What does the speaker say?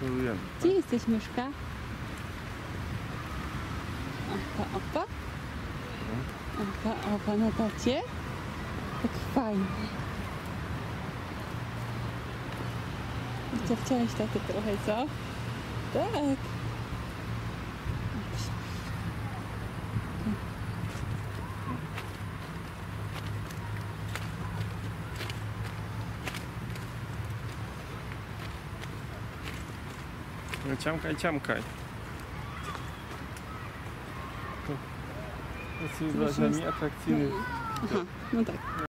Polujemy. Gdzie jesteś, myszka? Opa, opa. Opa, opa, na tacie. Tak fajnie. Chciałeś taty trochę, co? Tak. Ну, тямкай, тямкай. Оці два заметок. Ага, ну так.